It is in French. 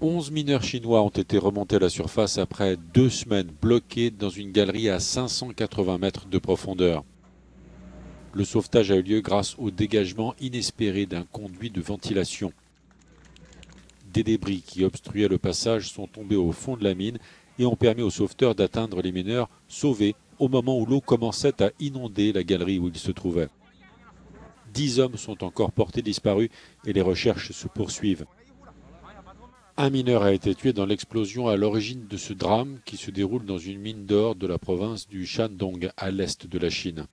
11 mineurs chinois ont été remontés à la surface après deux semaines bloqués dans une galerie à 580 mètres de profondeur. Le sauvetage a eu lieu grâce au dégagement inespéré d'un conduit de ventilation. Des débris qui obstruaient le passage sont tombés au fond de la mine et ont permis aux sauveteurs d'atteindre les mineurs sauvés au moment où l'eau commençait à inonder la galerie où ils se trouvaient. Dix hommes sont encore portés disparus et les recherches se poursuivent. Un mineur a été tué dans l'explosion à l'origine de ce drame qui se déroule dans une mine d'or de la province du Shandong à l'est de la Chine.